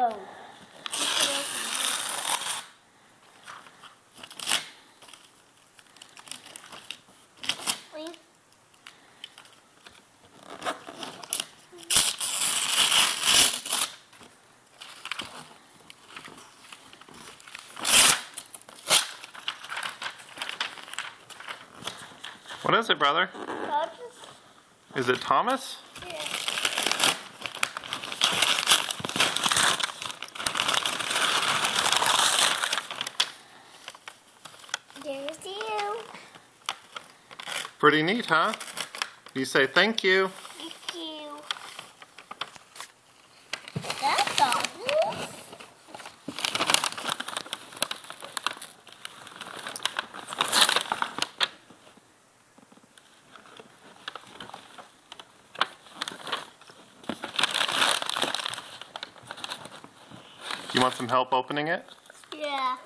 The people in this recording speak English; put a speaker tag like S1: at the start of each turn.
S1: Whoa.
S2: What is it, brother?
S1: I'll
S2: Is it Thomas?
S1: yeah. There's you.
S2: Pretty neat, huh? You say thank you.
S1: Thank you. That's all.
S2: You want some help opening it?
S1: Yeah.